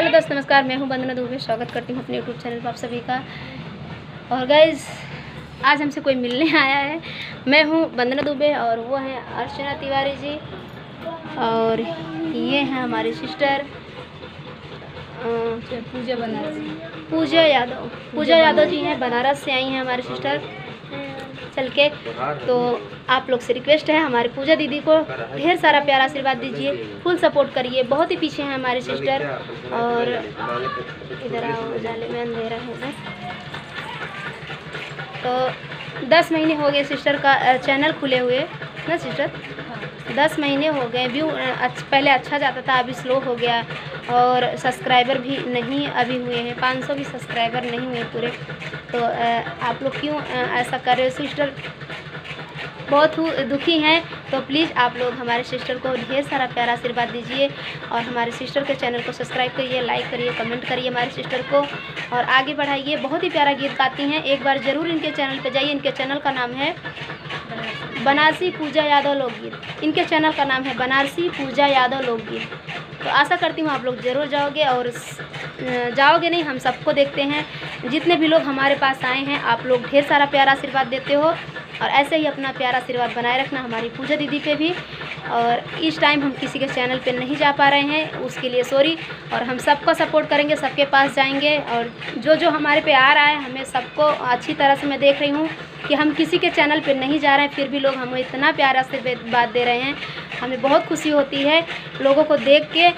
Hello दोस्त नमस्कार मैं हूँ वंदना दुबे। स्वागत करती हूँ अपने यूट्यूब चैनल पर आप सभी का। और गाइज़ आज हमसे कोई मिलने आया है। मैं हूँ वंदना दुबे और वो हैं अर्चना तिवारी जी। और ये हैं हमारी सिस्टर पूजा बनारस पूजा यादव। पूजा यादव जी हैं बनारस से आई हैं हमारी सिस्टर चल के। तो आप लोग से रिक्वेस्ट है, हमारे पूजा दीदी को ढेर सारा प्यार, आशीर्वाद दीजिए। फुल सपोर्ट करिए। बहुत ही पीछे हैं हमारे सिस्टर। और इधर आओ उजाले में अंधेरा है तो दस महीने हो गए सिस्टर का चैनल खुले हुए। ना सिस्टर? दस महीने हो गए व्यू पहले अच्छा जाता था, अभी स्लो हो गया और सब्सक्राइबर भी नहीं अभी हुए हैं 500 भी सब्सक्राइबर नहीं हुए पूरे। तो आप लोग क्यों ऐसा कर रहे हो? सिस्टर बहुत दुखी हैं तो प्लीज़ आप लोग हमारे सिस्टर को ढेर सारा प्यारा आशीर्वाद दीजिए और हमारे सिस्टर के चैनल को सब्सक्राइब करिए लाइक करिए कमेंट करिए हमारे सिस्टर को और आगे बढ़ाइए। बहुत ही प्यारा गीत गाती हैं। एक बार ज़रूर इनके चैनल पर जाइए। इनके चैनल का नाम है बनारसी पूजा यादव लोकगीत इनके चैनल का नाम है बनारसी पूजा यादव लोकगीत तो आशा करती हूँ आप लोग ज़रूर जाओगे और जाओगे नहीं, हम सबको देखते हैं। जितने भी लोग हमारे पास आए हैं, आप लोग ढेर सारा प्यारा आशीर्वाद देते हो। और ऐसे ही अपना प्यारा आशीर्वाद बनाए रखना हमारी पूजा दीदी पे भी। और इस टाइम हम किसी के चैनल पे नहीं जा पा रहे हैं, उसके लिए सॉरी और हम सबको सपोर्ट करेंगे, सबके पास जाएँगे। और जो जो हमारे पे आ रहा है, हमें सबको अच्छी तरह से मैं देख रही हूँ कि हम किसी के चैनल पे नहीं जा रहे हैं, फिर भी लोग हमें इतना प्यारा बात दे रहे हैं। हमें बहुत खुशी होती है लोगों को देख के।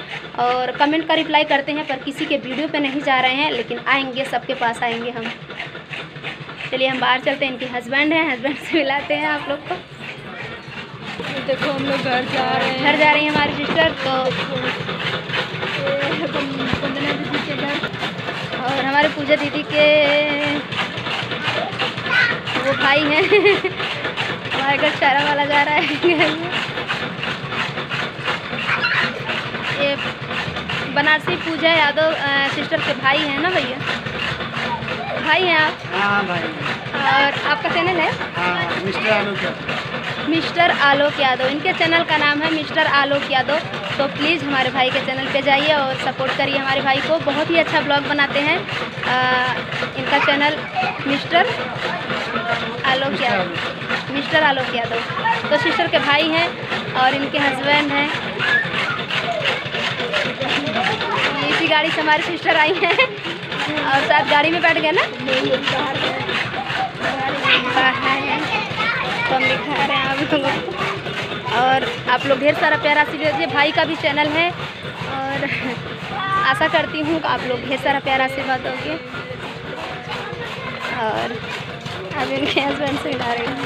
और कमेंट का रिप्लाई करते हैं, पर किसी के वीडियो पे नहीं जा रहे हैं, लेकिन आएँगे, सबके पास आएँगे हम। चलिए हम बाहर चलते हैं इनके हस्बैंड हैं हस्बैंड से मिलाते हैं आप लोग को। देखो हम लोग घर जा रहे हैं। घर जा रही है हमारी सिस्टर तो वंदना दीदी के घर। और हमारे पूजा दीदी के वो भाई हैं। हमारे घर चारा वाला जा रहा है। ये बनारसी पूजा यादव सिस्टर के भाई हैं ना भैया? भाई हैं आप? हाँ भाई। और आपका चैनल है? हाँ मिस्टर आलू क्या मिस्टर आलोक यादव। इनके चैनल का नाम है मिस्टर आलोक यादव। तो प्लीज़ हमारे भाई के चैनल पे जाइए और सपोर्ट करिए हमारे भाई को। बहुत ही अच्छा ब्लॉग बनाते हैं। आ, इनका channel mister Alok Yadav. Mister Alok Yadav. तो सिस्टर के भाई हैं और इनके हस्बैंड हैं। इसी गाड़ी से हमारी सिस्टर आई हैं। और साथ गाड़ी में बैठ गए ना? तो हम दिखा रहे हैं आप लोगों और आप लोग ढेर सारा प्यारा दीजिए। भाई का भी चैनल है और आशा करती हूँ आप लोग ढेर सारा प्यारा आशीर्वाद दोगे। और अब इनके हस्बैंड से मिला रही हूँ।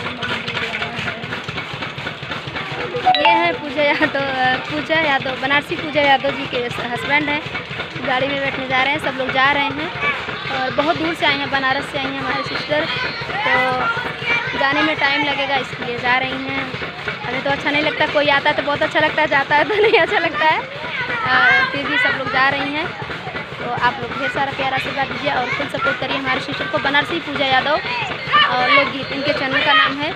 ये है पूजा यादव पूजा यादव, बनारसी पूजा यादव जी के हस्बैंड हैं। गाड़ी में बैठने जा रहे हैं, सब लोग जा रहे हैं। और बहुत दूर से आए हैं, बनारस से आई हैं हमारे सिस्टर तो जाने में टाइम लगेगा, इसलिए जा रही हैं। हमें तो अच्छा नहीं लगता, कोई आता है तो बहुत अच्छा लगता है, जाता है तो नहीं अच्छा लगता है। फिर भी सब लोग जा रही हैं। तो आप लोग ढेर सारा प्यारा आशीर्वाद दीजिए और फुल सपोर्ट करिए हमारे सिस्टर को, बनारसी पूजा यादव और लोकगीत, इनके चैनल का नाम है।